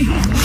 Hey!